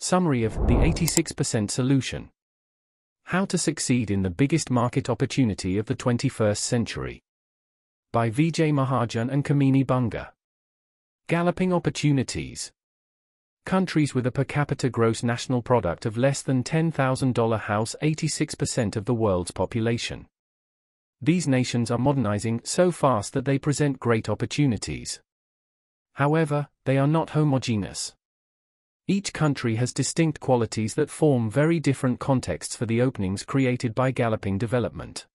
Summary of The 86% Solution How to Succeed in the Biggest Market Opportunity of the 21st Century. By Vijay Mahajan and Kamini Banga. Galloping Opportunities. Countries with a per capita gross national product of less than $10,000 house 86% of the world's population. These nations are modernizing so fast that they present great opportunities. However, they are not homogeneous. Each country has distinct qualities that form very different contexts for the openings created by galloping development.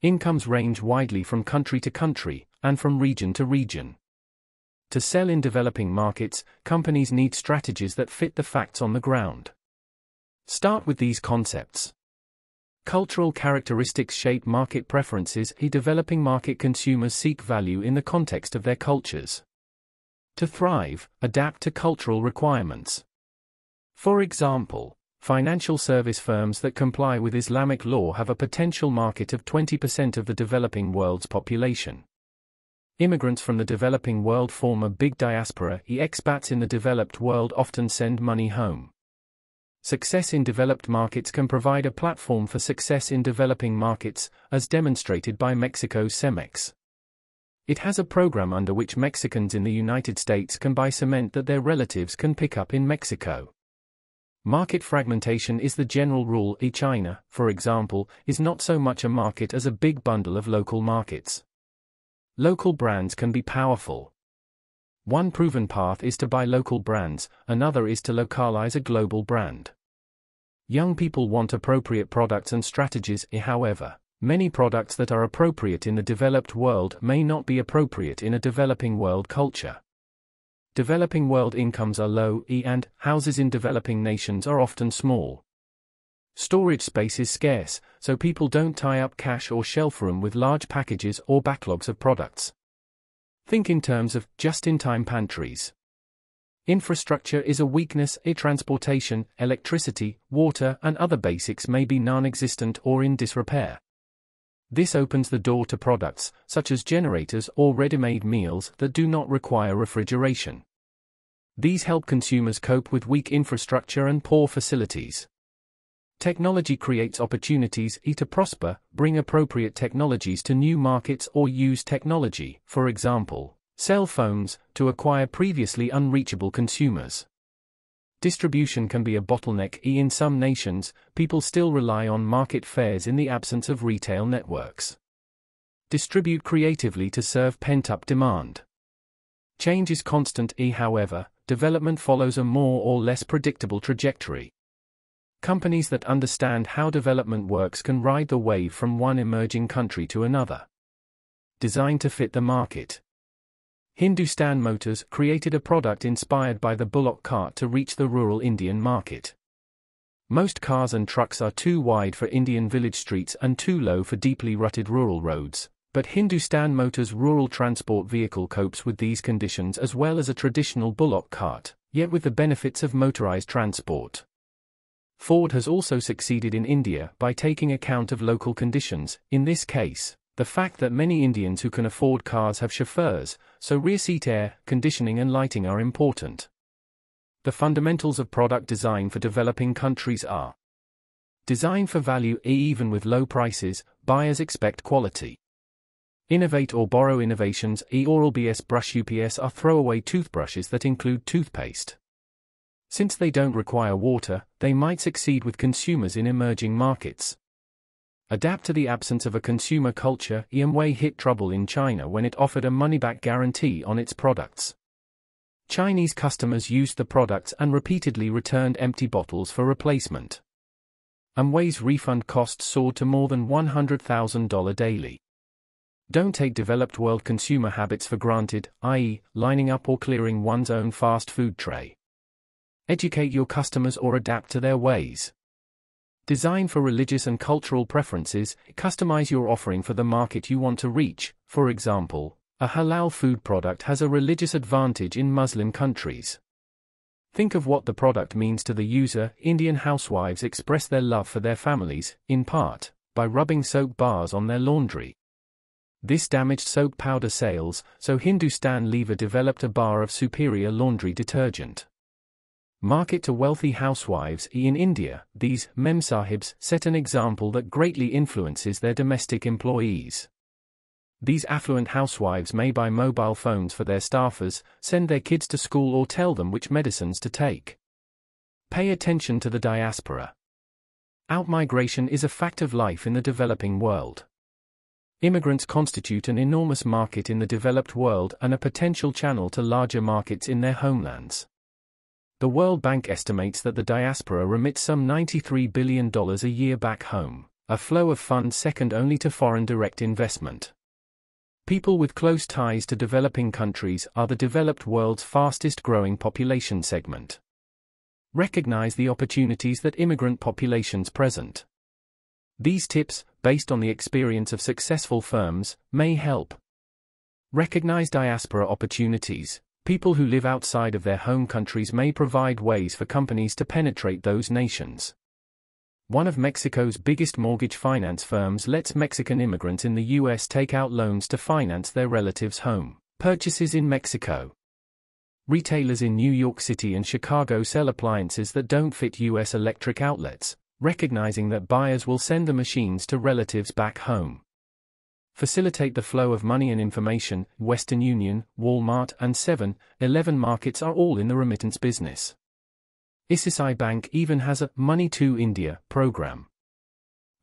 Incomes range widely from country to country, and from region to region. To sell in developing markets, companies need strategies that fit the facts on the ground. Start with these concepts. Cultural characteristics shape market preferences. A developing market consumers seek value in the context of their cultures. To thrive, adapt to cultural requirements. For example, financial service firms that comply with Islamic law have a potential market of 20% of the developing world's population. Immigrants from the developing world form a big diaspora. Expats in the developed world often send money home. Success in developed markets can provide a platform for success in developing markets, as demonstrated by Mexico's CEMEX. It has a program under which Mexicans in the United States can buy cement that their relatives can pick up in Mexico. Market fragmentation is the general rule. E China, for example, is not so much a market as a big bundle of local markets. Local brands can be powerful. One proven path is to buy local brands, another is to localize a global brand. Young people want appropriate products and strategies, however, many products that are appropriate in the developed world may not be appropriate in a developing world culture. Developing world incomes are low, and houses in developing nations are often small. Storage space is scarce, so people don't tie up cash or shelf room with large packages or backlogs of products. Think in terms of just in time pantries. Infrastructure is a weakness, a transportation, electricity, water, and other basics may be non existent or in disrepair. This opens the door to products, such as generators or ready made meals, that do not require refrigeration. These help consumers cope with weak infrastructure and poor facilities. Technology creates opportunities e to prosper, bring appropriate technologies to new markets or use technology, for example, cell phones, to acquire previously unreachable consumers. Distribution can be a bottleneck e in some nations, people still rely on market fairs in the absence of retail networks. Distribute creatively to serve pent-up demand. Change is constant e however, development follows a more or less predictable trajectory. Companies that understand how development works can ride the wave from one emerging country to another. Designed to fit the market. Hindustan Motors created a product inspired by the bullock cart to reach the rural Indian market. Most cars and trucks are too wide for Indian village streets and too low for deeply rutted rural roads, but Hindustan Motors' rural transport vehicle copes with these conditions as well as a traditional bullock cart, yet with the benefits of motorized transport. Ford has also succeeded in India by taking account of local conditions, in this case, the fact that many Indians who can afford cars have chauffeurs, so rear seat air, conditioning and lighting are important. The fundamentals of product design for developing countries are Design for value even with low prices, buyers expect quality. Innovate or borrow innovations e Oral-B's brush UPS are throwaway toothbrushes that include toothpaste. Since they don't require water, they might succeed with consumers in emerging markets. Adapt to the absence of a consumer culture. Amway hit trouble in China when it offered a money-back guarantee on its products. Chinese customers used the products and repeatedly returned empty bottles for replacement. Amway's refund costs soared to more than $100,000 daily. Don't take developed world consumer habits for granted, i.e., lining up or clearing one's own fast food tray. Educate your customers or adapt to their ways. Design for religious and cultural preferences, customize your offering for the market you want to reach. For example, a halal food product has a religious advantage in Muslim countries. Think of what the product means to the user. Indian housewives express their love for their families, in part, by rubbing soap bars on their laundry. This damaged soap powder sales, so Hindustan Lever developed a bar of superior laundry detergent. Market to wealthy housewives in India, these memsahibs set an example that greatly influences their domestic employees. These affluent housewives may buy mobile phones for their staffers, send their kids to school or tell them which medicines to take. Pay attention to the diaspora. Outmigration is a fact of life in the developing world. Immigrants constitute an enormous market in the developed world and a potential channel to larger markets in their homelands. The World Bank estimates that the diaspora remits some $93 billion a year back home, a flow of funds second only to foreign direct investment. People with close ties to developing countries are the developed world's fastest growing population segment. Recognize the opportunities that immigrant populations present. These tips, based on the experience of successful firms, may help. Recognize diaspora opportunities. People who live outside of their home countries may provide ways for companies to penetrate those nations. One of Mexico's biggest mortgage finance firms lets Mexican immigrants in the U.S. take out loans to finance their relatives' home purchases in Mexico. Retailers in New York City and Chicago sell appliances that don't fit U.S. electric outlets, recognizing that buyers will send the machines to relatives back home. Facilitate the flow of money and information, Western Union, Walmart, and 7 11 markets are all in the remittance business. ICICI Bank even has a Money to India program.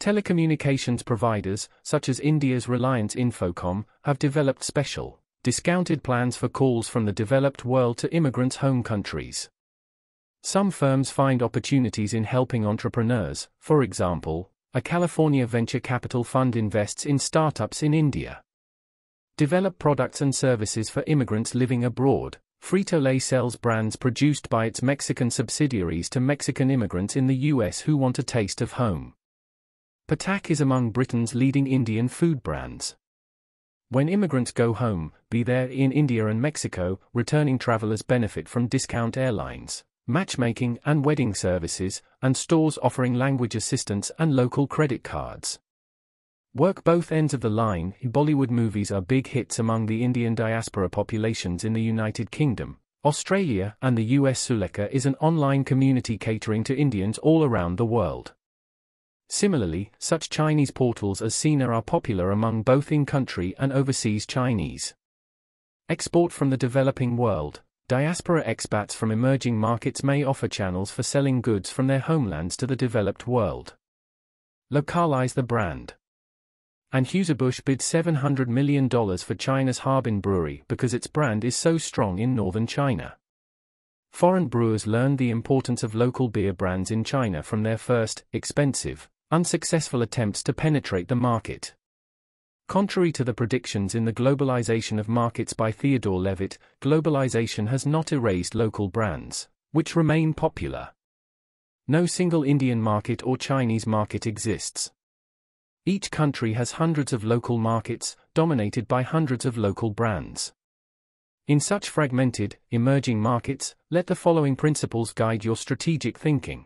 Telecommunications providers, such as India's Reliance Infocomm, have developed special, discounted plans for calls from the developed world to immigrants' home countries. Some firms find opportunities in helping entrepreneurs, for example, a California venture capital fund invests in startups in India. Develop products and services for immigrants living abroad, Frito-Lay sells brands produced by its Mexican subsidiaries to Mexican immigrants in the US who want a taste of home. Patak is among Britain's leading Indian food brands. When immigrants go home, be there in India and Mexico, returning travelers benefit from discount airlines, matchmaking and wedding services, and stores offering language assistance and local credit cards. Work both ends of the line. Bollywood movies are big hits among the Indian diaspora populations in the United Kingdom, Australia, and the US. Sulekha is an online community catering to Indians all around the world. Similarly, such Chinese portals as Sina are popular among both in country and overseas Chinese. Export from the developing world. Diaspora expats from emerging markets may offer channels for selling goods from their homelands to the developed world. Localize the brand. Anheuser-Busch bid $700 million for China's Harbin Brewery because its brand is so strong in northern China. Foreign brewers learned the importance of local beer brands in China from their first, expensive, unsuccessful attempts to penetrate the market. Contrary to the predictions in the Globalization of Markets by Theodore Levitt, globalization has not erased local brands, which remain popular. No single Indian market or Chinese market exists. Each country has hundreds of local markets, dominated by hundreds of local brands. In such fragmented, emerging markets, let the following principles guide your strategic thinking.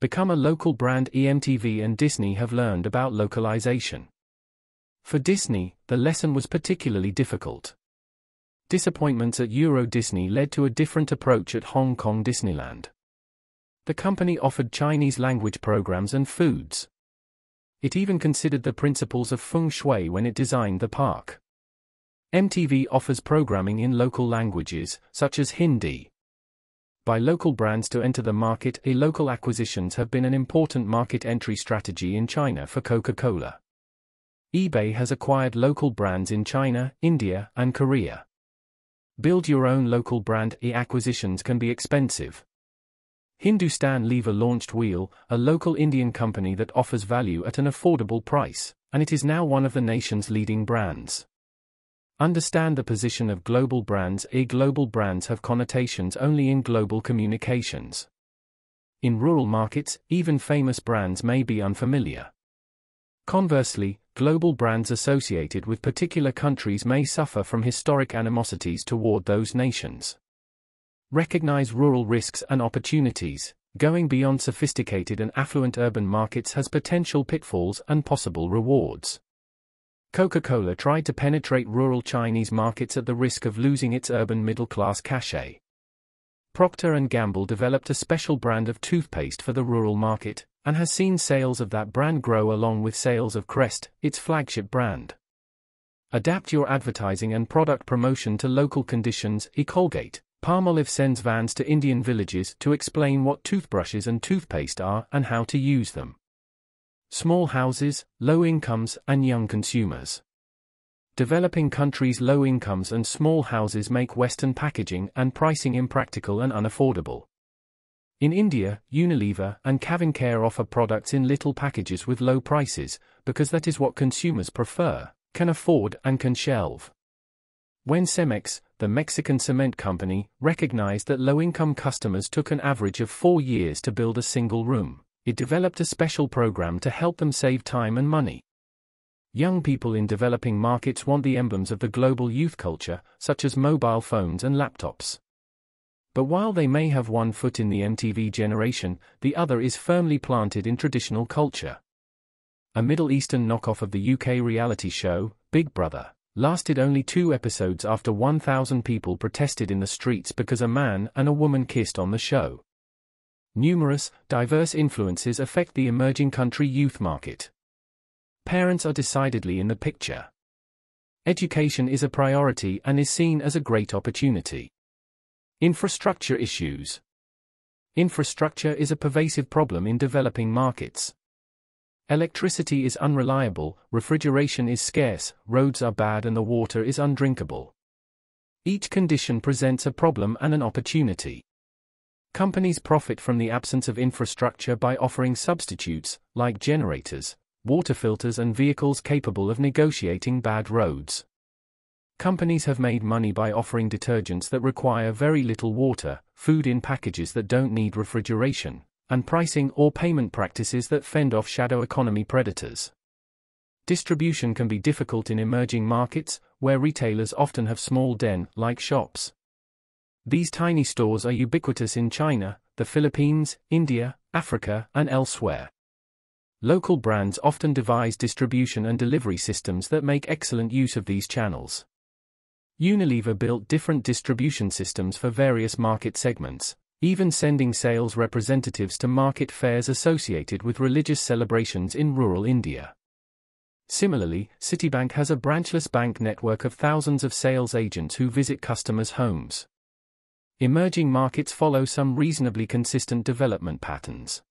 Become a local brand EMTV and Disney have learned about localization. For Disney, the lesson was particularly difficult. Disappointments at Euro Disney led to a different approach at Hong Kong Disneyland. The company offered Chinese language programs and foods. It even considered the principles of feng shui when it designed the park. MTV offers programming in local languages, such as Hindi. Buy local brands to enter the market, a local acquisitions have been an important market entry strategy in China for Coca-Cola. eBay has acquired local brands in China, India, and Korea. Build your own local brand e-acquisitions can be expensive. Hindustan Lever launched Wheel, a local Indian company that offers value at an affordable price, and it is now one of the nation's leading brands. Understand the position of global brands. A global brands have connotations only in global communications. In rural markets, even famous brands may be unfamiliar. Conversely, global brands associated with particular countries may suffer from historic animosities toward those nations. Recognize rural risks and opportunities. Going beyond sophisticated and affluent urban markets has potential pitfalls and possible rewards. Coca-Cola tried to penetrate rural Chinese markets at the risk of losing its urban middle-class cachet. Procter & Gamble developed a special brand of toothpaste for the rural market, and has seen sales of that brand grow along with sales of Crest, its flagship brand. Adapt your advertising and product promotion to local conditions. E Colgate, Palmolive sends vans to Indian villages to explain what toothbrushes and toothpaste are and how to use them. Small houses, low incomes, and young consumers. Developing countries' low incomes and small houses make Western packaging and pricing impractical and unaffordable. In India, Unilever and Care offer products in little packages with low prices, because that is what consumers prefer, can afford, and can shelve. When Cemex, the Mexican cement company, recognized that low income customers took an average of four years to build a single room, it developed a special program to help them save time and money. Young people in developing markets want the emblems of the global youth culture, such as mobile phones and laptops. But while they may have one foot in the MTV generation, the other is firmly planted in traditional culture. A Middle Eastern knockoff of the UK reality show, Big Brother, lasted only two episodes after 1,000 people protested in the streets because a man and a woman kissed on the show. Numerous, diverse influences affect the emerging country youth market. Parents are decidedly in the picture. Education is a priority and is seen as a great opportunity. Infrastructure issues. Infrastructure is a pervasive problem in developing markets. Electricity is unreliable, refrigeration is scarce, roads are bad, and the water is undrinkable. Each condition presents a problem and an opportunity. Companies profit from the absence of infrastructure by offering substitutes, like generators, water filters and vehicles capable of negotiating bad roads. Companies have made money by offering detergents that require very little water, food in packages that don't need refrigeration, and pricing or payment practices that fend off shadow economy predators. Distribution can be difficult in emerging markets, where retailers often have small den like shops. These tiny stores are ubiquitous in China, the Philippines, India, Africa, and elsewhere. Local brands often devise distribution and delivery systems that make excellent use of these channels. Unilever built different distribution systems for various market segments, even sending sales representatives to market fairs associated with religious celebrations in rural India. Similarly, Citibank has a branchless bank network of thousands of sales agents who visit customers' homes. Emerging markets follow some reasonably consistent development patterns.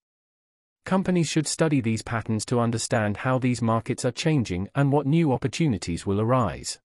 Companies should study these patterns to understand how these markets are changing and what new opportunities will arise.